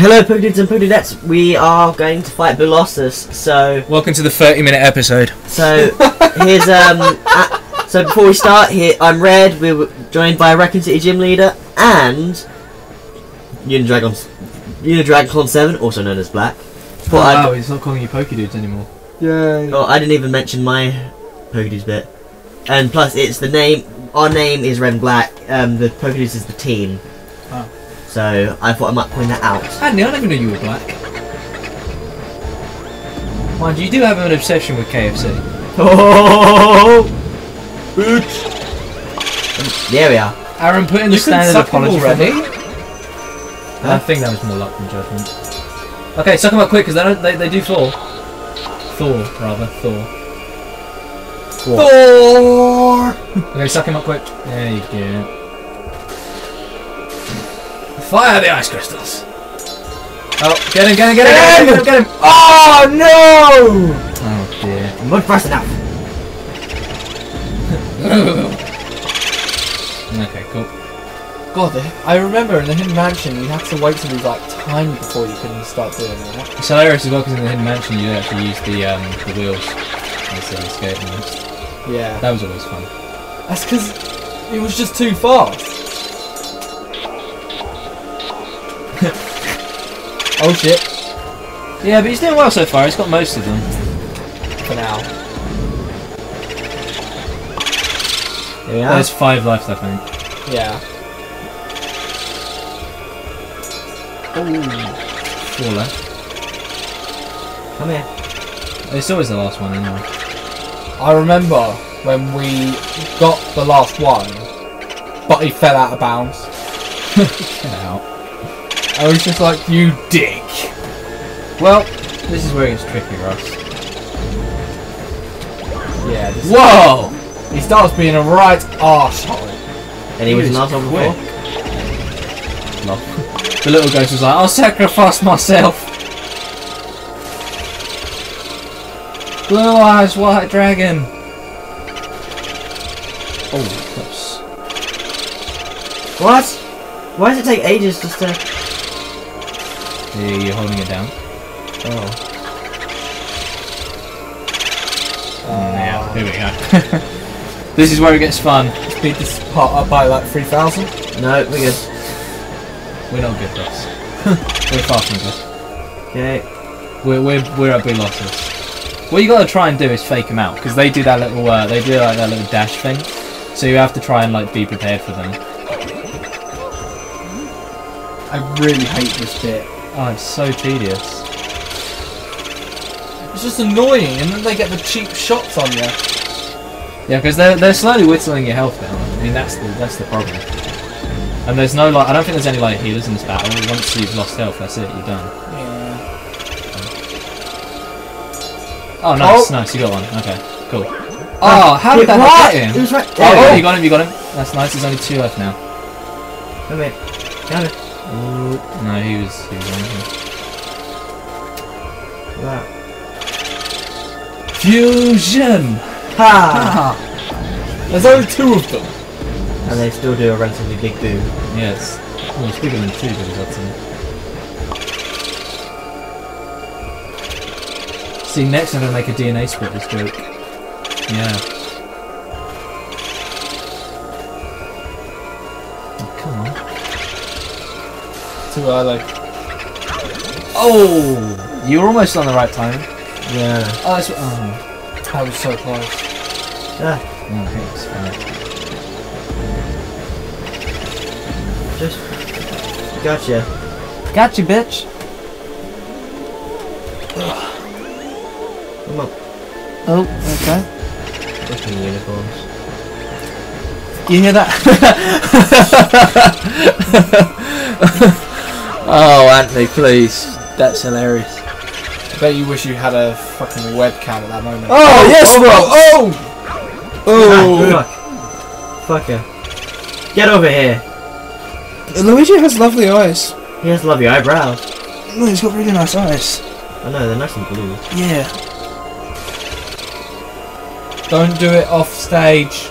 Hello, Pokedudes and Pokedudettes. We are going to fight Boolossus. So, Welcome to the 30 minute episode. so here's um. uh, so before we start, here I'm Red. We're joined by a Raccoon City Gym Leader and Unidragon, Unidragon Seven, also known as Black. But I, Oh, he's not calling you Pokedudes anymore. Yay. oh, I didn't even mention my Pokedudes bit. And plus, it's the name. Our name is Red and Black. Um, the Pokedudes is the team. So I thought I might point that out. Andy, I never knew you were black. Mind you, you do have an obsession with KFC. Oh! There we are. Aaron, put in the You can standard suck apology them all for ready. me. I think that was more luck than judgment. Okay, suck them up quick because they don't. They, they do fall. Thor, rather Thor. Thor! Okay, suck him up quick. There you go. Fire the ice crystals. Oh, get him! Get him! Get him! Get him! Get him! Oh no! Oh dear. Mud fast enough. Okay, cool. God, I remember in the Hidden Mansion you had to wait till he was like tiny before you could start doing that. It's hilarious as well because in the hidden mansion you actually use the um, the wheels of skating. wheels. Yeah. That was always fun. That's because it was just too fast. oh shit. Yeah, but he's doing well so far. He's got most of them. For now. There we are. There's five left, I think. Yeah. Four left. Come here. It's always the last one anyway. I remember when we got the last one, but he fell out of bounds. Get out. I was just like, you dick. Well, this is where it gets tricky, Russ. Yeah. This Whoa! He starts being a right arsehole. And he was He an was asshole quick. before. No. The little ghost was like, I'll sacrifice myself. Blue eyes, white dragon. Oh, close. What? Why does it take ages just to? Yeah, you're holding it down. Oh. yeah, here we go. this is where it gets fun. Speed this part up by like 3,000. No, we're good. We're not good, Ross. we're far from good. Okay. We're we're we're at big losses. What you got to try and do is fake them out because they do that little uh, they do like that little dash thing. So you have to try and like be prepared for them. I really hate this bit. Oh, it's so tedious. It's just annoying, and then they get the cheap shots on you. Yeah, because they're they're slowly whittling your health down. I mean that's the that's the problem. And there's no like I don't think there's any like healers in this battle. Once you've lost health, that's it. You're done. Yeah. Oh, nice, Oh. nice. You got one. Okay, cool. Oh, ah, how did that What? get him? It was right. Oh, we you got him. You got him. That's nice. There's only two left now. go. Come here. Come here. No, he was he was on here. Wow. Fusion. Ha! There's only two of them. And they still do a relatively big boom. Yes. Well, it's bigger than two because that's it. See, next I'm gonna make a DNA split this joke. Yeah. Too uh, early. Oh! You were almost on the right time. Yeah. Oh, that's. Oh. I was so close. Yeah. Okay, it's fine. just. Gotcha. Gotcha, bitch. Come on. Oh, okay. Fucking unicorns. You hear that? oh, Anthony, please. That's hilarious. I bet you wish you had a fucking webcam at that moment. Oh, yes, oh, oh, oh, Ah, fuck. Fucker. Get over here. Luigi has lovely eyes. He has lovely eyebrows. No, he's got really nice eyes. I know, they're nice and blue. Yeah. Don't do it off stage.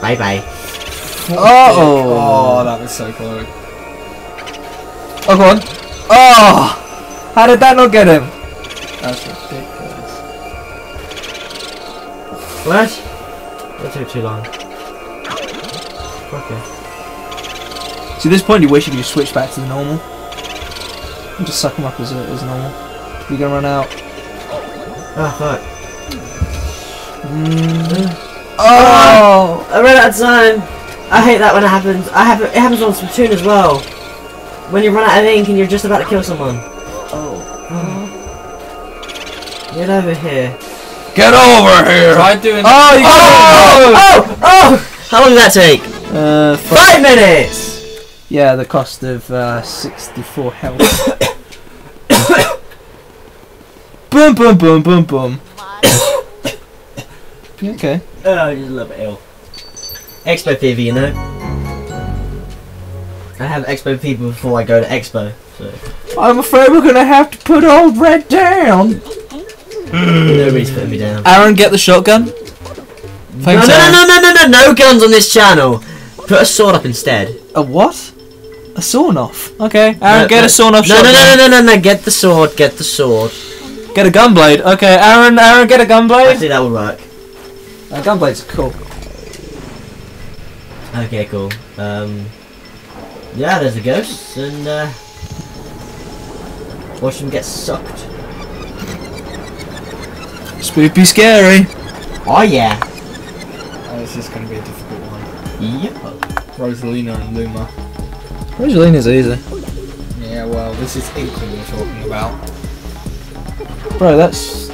Bye bye. Uh-oh. Oh, that was so close. Oh, go on. Oh! How did that not get him? That's ridiculous. What? That took too long. Okay. See, at this point, you wish you could just switch back to the normal. And just suck him up as, as normal. You're gonna run out. Ah, fuck. Oh! I ran out of time. I hate that when it happens. I have it happens on Splatoon as well. When you run out of ink and you're just about to kill someone. Oh. Get over here. Get over here! Try doing. Oh, you got Oh! Oh! How long did that take? Uh, fi- Five minutes! yeah, the cost of uh, 64 health. boom, boom, boom, boom, boom. Okay. Oh, just a little bit ill. Expo PV, you know? I have Expo PV before I go to Expo, so. I'm afraid we're gonna have to put old Red down. Nobody's putting me down. Aaron, get the shotgun. No, Thanks, no, Aaron. no, no, no, no, no guns on this channel! Put a sword up instead. A what? A sawn off. Okay, Aaron, No, get no, a sawn off No, no, shotgun. no, no, no, no, no, get the sword, get the sword. Get a gunblade. Okay, Aaron, Aaron, get a gunblade. Actually, that will work. Uh, gunblades are cool. Okay, cool. Um, yeah, there's the ghosts, and uh, watch them get sucked. Spoopy scary. Oh yeah. Oh, this is gonna be a difficult one. Yep. Rosalina and Luma. Rosalina's easy. Yeah, well, this is Inkling we're talking about. Bro, that's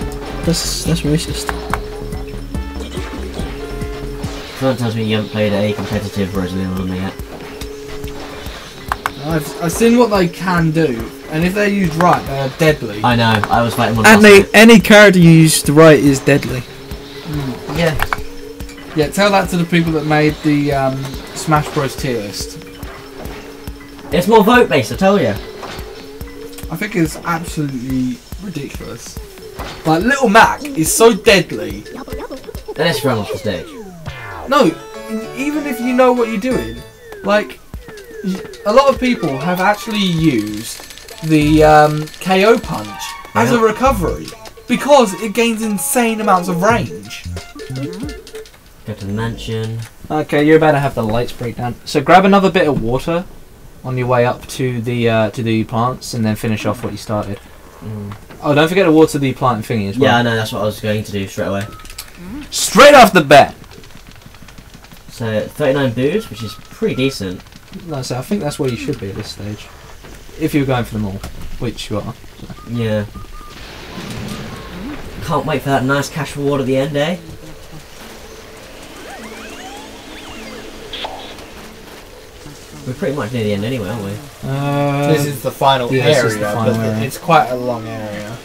that's that's racist. Someone tells me you haven't played a competitive Rosalina on me yet. I've, I've seen what they can do, and if they're used right, they're deadly. I know. I was fighting one. And last they, night. any character you use to write is deadly. Yeah. Yeah, tell that to the people that made the um, Smash Bros tier list. It's more vote based. I tell you. I think it's absolutely ridiculous. Like Little Mac is so deadly. Unless you run off the stage. No, even if you know what you're doing, like a lot of people have actually used the um, KO punch as a recovery because it gains insane amounts of range. Go to the mansion. Okay, you're about to have the lights break down. So grab another bit of water on your way up to the uh, to the plants, and then finish off what you started. Mm. Oh, don't forget to water the plant thingy as well. Yeah, I know. That's what I was going to do straight away. Straight off the bat. So 39 boots, which is pretty decent. No, so I think that's where you should be at this stage. If you're going for them all, which you are. Yeah. Can't wait for that nice cash reward at the end, eh? We're pretty much near the end anyway, aren't we? Uh, this is the final yeah, this area, is the final but area. it's quite a long area.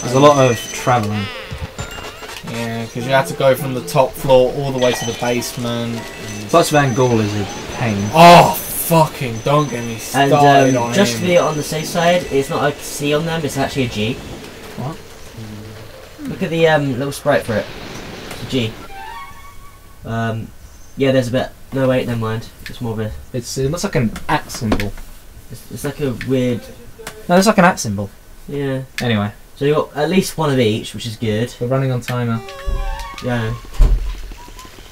there's a lot of travelling. Yeah, because you have to go from the top floor all the way to the basement. and- Plus Van Gore is a pain. Oh, fucking! Don't get me And started um, on just to be on the safe side, it's not a C on them, it's actually a G. What? Look at the um, little sprite for it. It's a G. Um, yeah, there's a bit. No, wait, never mind. It's more of a. It's it looks like an at symbol. It's, it's like a weird. No, it's like an at symbol. Yeah. Anyway, So you got at least one of each, which is good. we're running on timer. Yeah.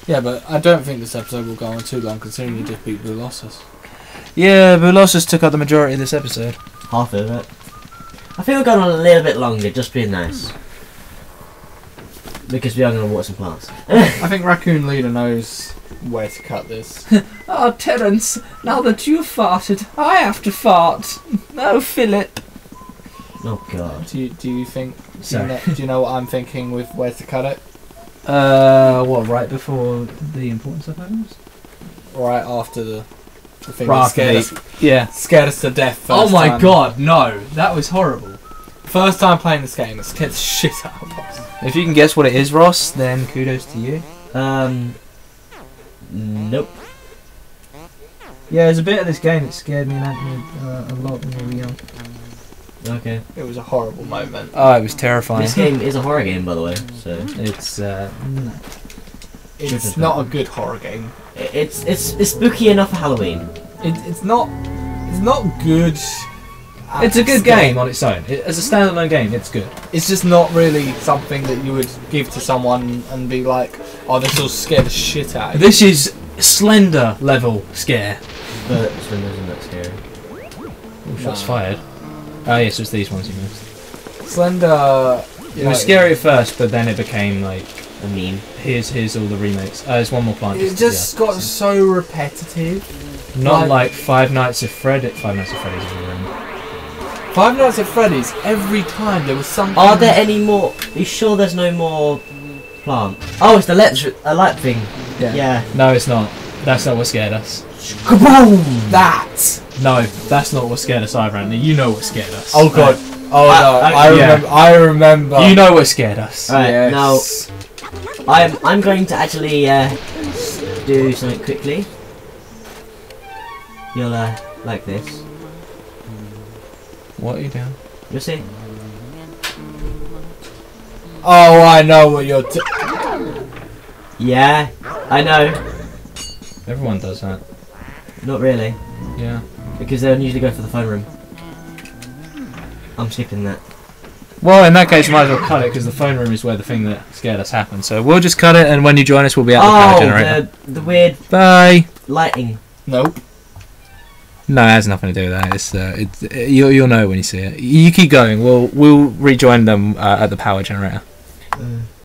Yeah, but I don't think this episode will go on too long considering you just beat Boolossus. Yeah, Boolossus took up the majority of this episode. Half of it. I think we're going on a little bit longer, just being nice. Because we are going to water some plants. I think Raccoon Leader knows where to cut this. Oh, Terence, now that you've farted, I have to fart. No, oh, Philip. Oh god. do you do you think? Do you, know, do you know what I'm thinking with where to cut it? Uh, what, right before the important stuff happens? Right after the the thing Right that scared us, Yeah. scared us to death. First Oh my time. god, no, that was horrible. First time playing this game, it scared the shit out of us. If you can guess what it is, Ross, then kudos to you. Um. Nope. Yeah, there's a bit of this game that scared me and Anthony uh, a lot when we were young. Okay. It was a horrible moment. Oh, it was terrifying. This game is a horror game, by the way, so. It's, uh. It's not a good horror game. It's, it's, it's spooky enough for Halloween. It, it's not It's not good. It's a good Scare. game on its own. It, as a standalone game, it's good. It's just not really something that you would give to someone and be like, "Oh, this will scare the shit out of you." This is Slender level scare. But Slender isn't that scary. Ooh, shots No. fired. Oh yes, it's these ones you missed. Slender. It was scary at first, but then it became like, A meme. here's here's all the remakes. Uh, there's one more plant. It to just the got other. so repetitive. not like- like Five Nights at Freddy. Five Nights at Freddy's is a room. Five Nights at Freddy's. Every time there was something. Are there any more? Are you sure there's no more plant? Oh, it's the electric, a light thing. Yeah. Yeah. No, it's not. That's not what scared us. Kaboom! that? No, that's not what scared us either, Anthony. You know what scared us. Oh god. Oh I- no. I- I, yeah. remember. I remember. You know what scared us. Alright, Yes. now I'm I'm going to actually uh, do something quickly. You'll uh, like this. What are you doing? You'll see. Oh, I know what you're. T- Yeah, I know. Everyone does that. Not really, Yeah. because they don't usually go for the phone room. I'm skipping that. Well, in that case, you might as well cut it because the phone room is where the thing that scared us happened. So we'll just cut it, and when you join us, we'll be at the power Oh, generator. the, the weird Bye. lighting. nope. No, it has nothing to do with that. It's uh, it's uh, you'll you'll know when you see it. You keep going. We'll we'll rejoin them uh, at the power generator. Uh,